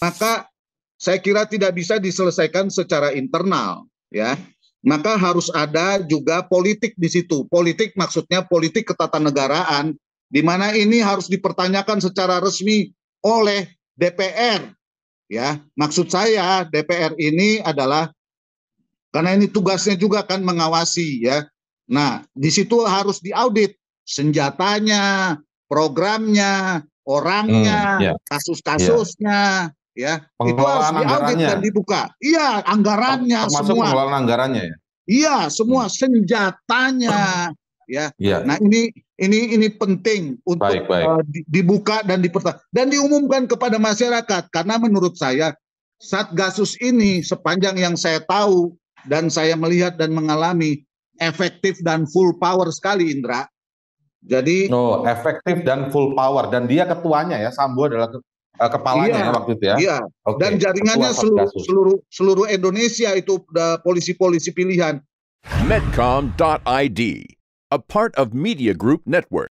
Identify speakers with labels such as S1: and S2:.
S1: maka saya kira tidak bisa diselesaikan secara internal, ya. Maka harus ada juga politik di situ. Politik maksudnya politik ketatanegaraan, di mana ini harus dipertanyakan secara resmi oleh DPR, ya. Maksud saya DPR ini adalah karena ini tugasnya juga kan mengawasi, ya. Nah, di situ harus diaudit senjatanya, programnya, orangnya,
S2: Hmm, ya.
S1: kasus-kasusnya, ya. Itu harus diaudit
S2: anggarannya.
S1: dan dibuka. Iya, anggarannya
S2: Termasuk
S1: semua.
S2: pengelolaan anggarannya ya.
S1: Iya, semua senjatanya, ya.
S2: Iya.
S1: Nah, ini ini ini penting untuk
S2: Baik, baik.
S1: di- dibuka dan diperta dan diumumkan kepada masyarakat karena menurut saya Satgasus ini sepanjang yang saya tahu dan saya melihat dan mengalami efektif dan full power sekali Indra. Jadi
S2: No, efektif dan full power dan dia ketuanya ya, Sambo adalah kepalanya
S1: Iya,
S2: ya waktu itu ya.
S1: iya
S2: Oke,
S1: dan jaringannya seluruh seluruh seluruh Indonesia itu eh, polisi-polisi pilihan.
S3: Medcom.id, a part of Media Group Network.